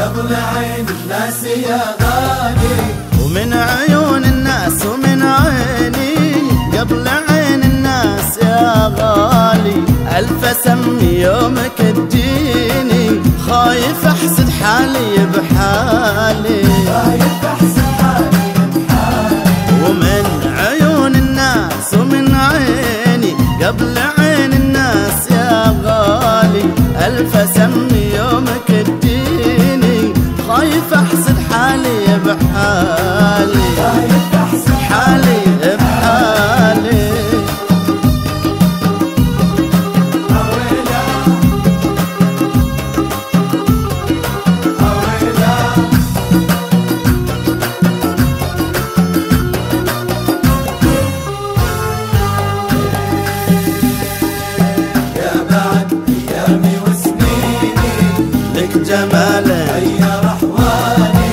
قبل عين الناس يا غالي. ومن عيون الناس ومن عيني قبل عين الناس يا غالي. ألف سم يومك تجيني خايف أحسد حالي بحالي. خايف أحسد حالي بحالي. ومن عيون الناس ومن عيني قبل عين الناس يا غالي. ألف جمالك غير أحوالي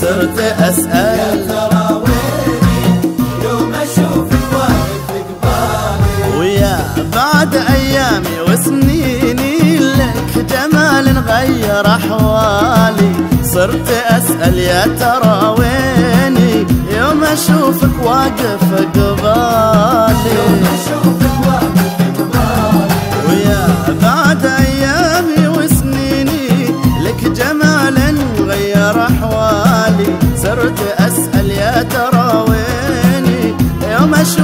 صرت يا أسأل. ترى ويني يوم أشوفك واقف قبالي ويا بعد أيامي وسنيني لك جمال غير أحوالي. صرت أسأل يا ترى ويني يوم أشوفك واقف قبالي. يوم أشوفك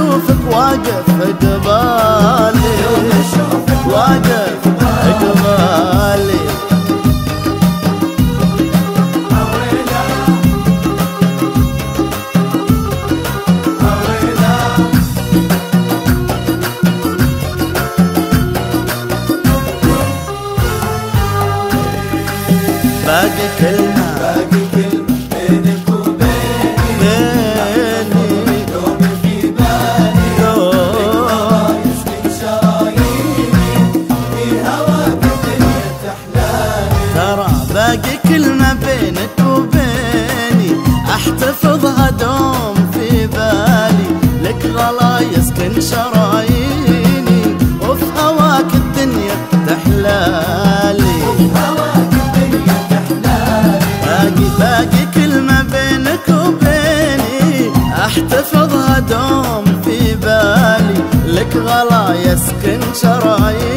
يوم أشوفك واقف قبالي واقف قبالي باقي كلمة باقي كلمة. كلمة بينك وبيني. احتفظها دوم في بالي. لك غلا يسكن شراييني. وفي هواك الدنيا تحلالي. هواك الدنيا باقي باقي كلمة بينك وبيني. احتفظها دوم في بالي. لك غلا يسكن شراييني.